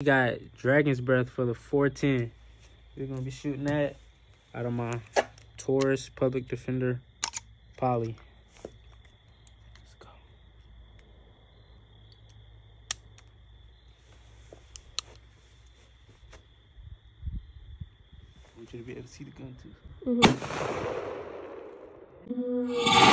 We got Dragon's Breath for the 410. We're gonna be shooting that out of my Taurus Public Defender Poly. Let's go. I want you to be able to see the gun too. Mhm.